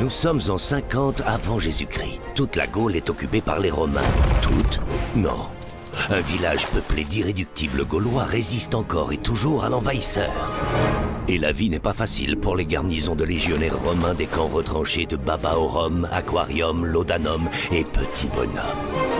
Nous sommes en 50 avant Jésus-Christ. Toute la Gaule est occupée par les Romains. Toute Non. Un village peuplé d'irréductibles Gaulois résiste encore et toujours à l'envahisseur. Et la vie n'est pas facile pour les garnisons de légionnaires romains des camps retranchés de Babaorum, Aquarium, Laudanum et Petit Bonhomme.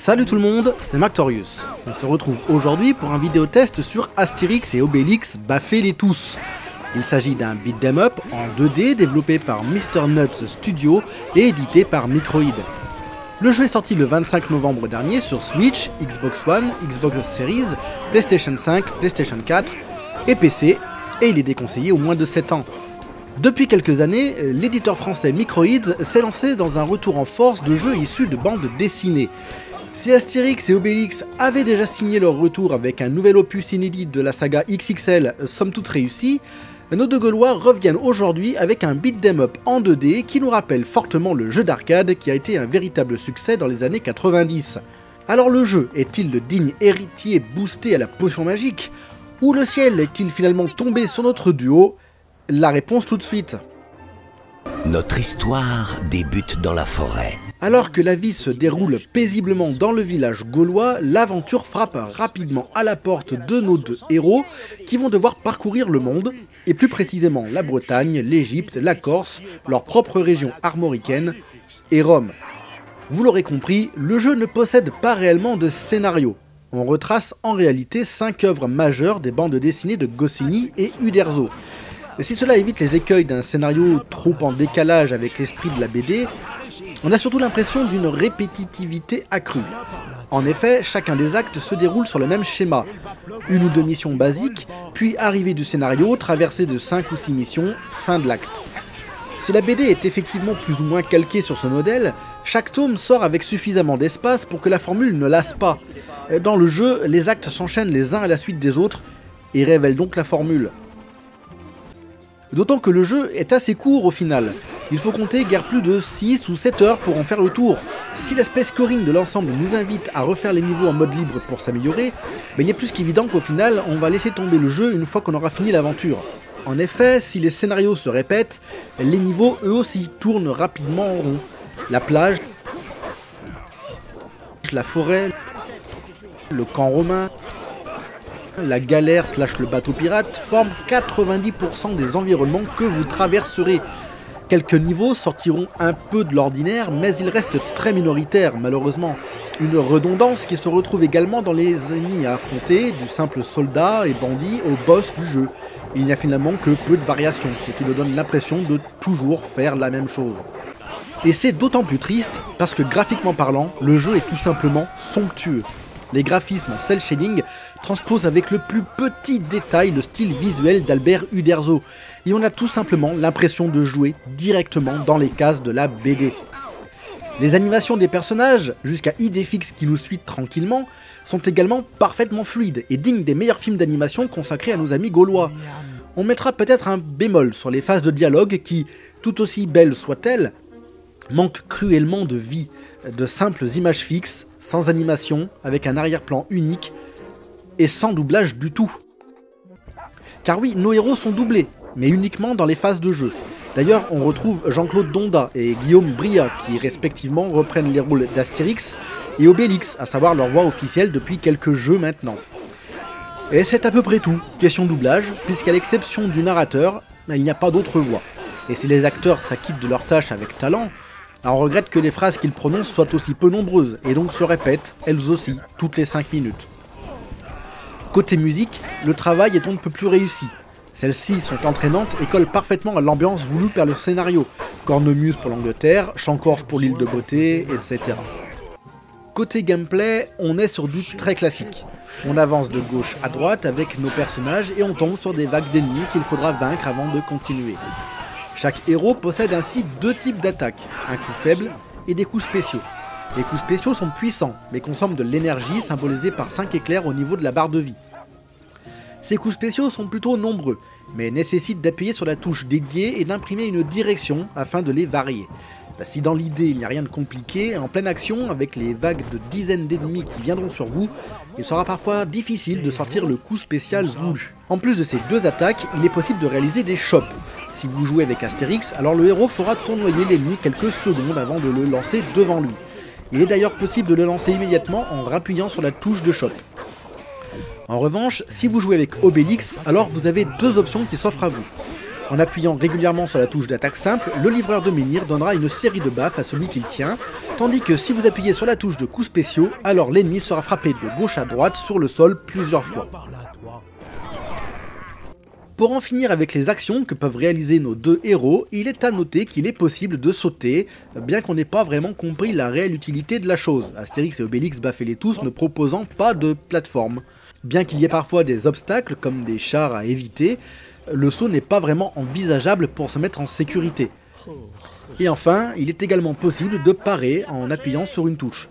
Salut tout le monde, c'est Mactorius. On se retrouve aujourd'hui pour un vidéo test sur Astérix et Obélix Baffez les tous. Il s'agit d'un beat'em up en 2D développé par Mr. Nuts Studio et édité par Microid. Le jeu est sorti le 25 novembre dernier sur Switch, Xbox One, Xbox Series, PlayStation 5, PlayStation 4 et PC, et il est déconseillé au moins de 7 ans. Depuis quelques années, l'éditeur français Microids s'est lancé dans un retour en force de jeux issus de bandes dessinées. Si Astérix et Obélix avaient déjà signé leur retour avec un nouvel opus inédit de la saga XXL, somme toute réussi, nos deux Gaulois reviennent aujourd'hui avec un beat'em up en 2D qui nous rappelle fortement le jeu d'arcade qui a été un véritable succès dans les années 90. Alors le jeu est-il le digne héritier boosté à la potion magique Ou le ciel est-il finalement tombé sur notre duo? La réponse tout de suite. Notre histoire débute dans la forêt. Alors que la vie se déroule paisiblement dans le village gaulois, l'aventure frappe rapidement à la porte de nos deux héros qui vont devoir parcourir le monde, et plus précisément la Bretagne, l'Égypte, la Corse, leur propre région armoricaine et Rome. Vous l'aurez compris, le jeu ne possède pas réellement de scénario. On retrace en réalité 5 œuvres majeures des bandes dessinées de Goscinny et Uderzo. Et si cela évite les écueils d'un scénario trop en décalage avec l'esprit de la BD, on a surtout l'impression d'une répétitivité accrue. En effet, chacun des actes se déroule sur le même schéma. Une ou deux missions basiques, puis arrivée du scénario, traversée de 5 ou 6 missions, fin de l'acte. Si la BD est effectivement plus ou moins calquée sur ce modèle, chaque tome sort avec suffisamment d'espace pour que la formule ne lasse pas. Dans le jeu, les actes s'enchaînent les uns à la suite des autres et révèlent donc la formule. D'autant que le jeu est assez court au final. Il faut compter guère plus de 6 ou 7 heures pour en faire le tour. Si l'aspect scoring de l'ensemble nous invite à refaire les niveaux en mode libre pour s'améliorer, ben il est plus qu'évident qu'au final, on va laisser tomber le jeu une fois qu'on aura fini l'aventure. En effet, si les scénarios se répètent, les niveaux eux aussi tournent rapidement en rond. La plage, la forêt, le camp romain, la galère slash le bateau pirate forment 90% des environnements que vous traverserez. Quelques niveaux sortiront un peu de l'ordinaire, mais ils restent très minoritaires malheureusement. Une redondance qui se retrouve également dans les ennemis à affronter, du simple soldat et bandit au boss du jeu. Il n'y a finalement que peu de variations, ce qui nous donne l'impression de toujours faire la même chose. Et c'est d'autant plus triste parce que graphiquement parlant, le jeu est tout simplement somptueux. Les graphismes en cel shading transposent avec le plus petit détail le style visuel d'Albert Uderzo, et on a tout simplement l'impression de jouer directement dans les cases de la BD. Les animations des personnages, jusqu'à Idéfix qui nous suit tranquillement, sont également parfaitement fluides et dignes des meilleurs films d'animation consacrés à nos amis gaulois. On mettra peut-être un bémol sur les phases de dialogue qui, tout aussi belles soient-elles, manquent cruellement de vie, de simples images fixes, sans animation, avec un arrière-plan unique, et sans doublage du tout. Car oui, nos héros sont doublés, mais uniquement dans les phases de jeu. D'ailleurs, on retrouve Jean-Claude Donda et Guillaume Bria, qui respectivement reprennent les rôles d'Astérix et Obélix, à savoir leur voix officielle depuis quelques jeux maintenant. Et c'est à peu près tout, question doublage, puisqu'à l'exception du narrateur, il n'y a pas d'autre voix. Et si les acteurs s'acquittent de leur tâche avec talent, on regrette que les phrases qu'ils prononcent soient aussi peu nombreuses, et donc se répètent, elles aussi, toutes les 5 minutes. Côté musique, le travail est un peu plus réussi. Celles-ci sont entraînantes et collent parfaitement à l'ambiance voulue par le scénario. Cornemuse pour l'Angleterre, Chant-Corse pour l'île de Beauté, etc. Côté gameplay, on est sur du très classique. On avance de gauche à droite avec nos personnages et on tombe sur des vagues d'ennemis qu'il faudra vaincre avant de continuer. Chaque héros possède ainsi deux types d'attaques, un coup faible et des coups spéciaux. Les coups spéciaux sont puissants, mais consomment de l'énergie symbolisée par 5 éclairs au niveau de la barre de vie. Ces coups spéciaux sont plutôt nombreux, mais nécessitent d'appuyer sur la touche dédiée et d'imprimer une direction afin de les varier. Bah, si dans l'idée il n'y a rien de compliqué, en pleine action, avec les vagues de dizaines d'ennemis qui viendront sur vous, il sera parfois difficile de sortir le coup spécial voulu. En plus de ces deux attaques, il est possible de réaliser des chops. Si vous jouez avec Astérix, alors le héros fera tournoyer l'ennemi quelques secondes avant de le lancer devant lui. Il est d'ailleurs possible de le lancer immédiatement en rappuyant sur la touche de chop. En revanche, si vous jouez avec Obélix, alors vous avez deux options qui s'offrent à vous. En appuyant régulièrement sur la touche d'attaque simple, le livreur de menhir donnera une série de baffes à celui qu'il tient, tandis que si vous appuyez sur la touche de coups spéciaux, alors l'ennemi sera frappé de gauche à droite sur le sol plusieurs fois. Pour en finir avec les actions que peuvent réaliser nos deux héros, il est à noter qu'il est possible de sauter, bien qu'on n'ait pas vraiment compris la réelle utilité de la chose, Astérix et Obélix baffez-les tous ne proposant pas de plateforme. Bien qu'il y ait parfois des obstacles comme des chars à éviter, le saut n'est pas vraiment envisageable pour se mettre en sécurité. Et enfin, il est également possible de parer en appuyant sur une touche.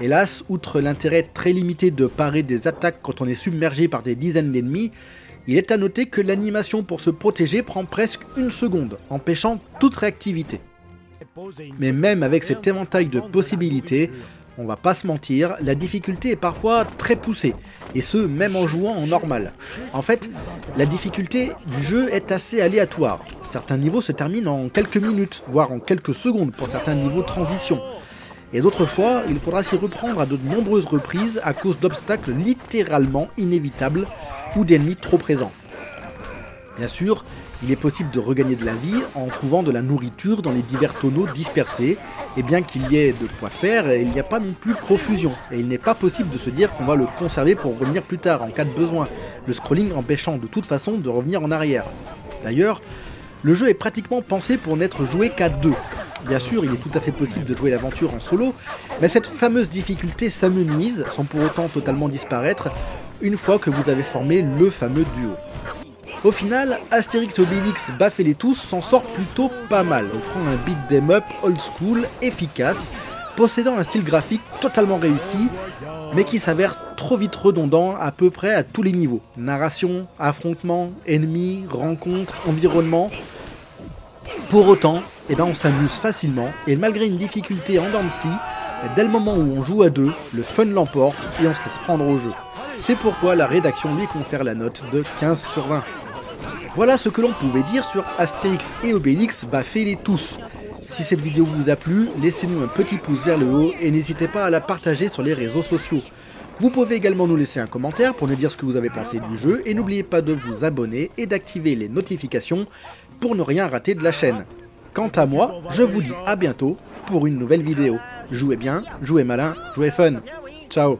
Hélas, outre l'intérêt très limité de parer des attaques quand on est submergé par des dizaines d'ennemis, il est à noter que l'animation pour se protéger prend presque une seconde, empêchant toute réactivité. Mais même avec cet éventail de possibilités, on va pas se mentir, la difficulté est parfois très poussée, et ce même en jouant en normal. En fait, la difficulté du jeu est assez aléatoire. Certains niveaux se terminent en quelques minutes, voire en quelques secondes pour certains niveaux de transition. Et d'autres fois, il faudra s'y reprendre à de nombreuses reprises à cause d'obstacles littéralement inévitables ou d'ennemis trop présents. Bien sûr, il est possible de regagner de la vie en trouvant de la nourriture dans les divers tonneaux dispersés, et bien qu'il y ait de quoi faire, il n'y a pas non plus profusion, et il n'est pas possible de se dire qu'on va le conserver pour revenir plus tard en cas de besoin, le scrolling empêchant de toute façon de revenir en arrière. D'ailleurs, le jeu est pratiquement pensé pour n'être joué qu'à deux. Bien sûr, il est tout à fait possible de jouer l'aventure en solo, mais cette fameuse difficulté s'amenuise, sans pour autant totalement disparaître, une fois que vous avez formé le fameux duo. Au final, Astérix Obélix Baffez les tous s'en sort plutôt pas mal, offrant un beat them up old school efficace, possédant un style graphique totalement réussi, mais qui s'avère trop vite redondant à peu près à tous les niveaux. Narration, affrontement, ennemis, rencontres, environnement. Pour autant, eh ben on s'amuse facilement, et malgré une difficulté en dents de scie, dès le moment où on joue à deux, le fun l'emporte et on se laisse prendre au jeu. C'est pourquoi la rédaction lui confère la note de 15 sur 20. Voilà ce que l'on pouvait dire sur Astérix et Obélix, bah les tous. Si cette vidéo vous a plu, laissez-nous un petit pouce vers le haut et n'hésitez pas à la partager sur les réseaux sociaux. Vous pouvez également nous laisser un commentaire pour nous dire ce que vous avez pensé du jeu et n'oubliez pas de vous abonner et d'activer les notifications pour ne rien rater de la chaîne. Quant à moi, je vous dis à bientôt pour une nouvelle vidéo. Jouez bien, jouez malin, jouez fun. Ciao.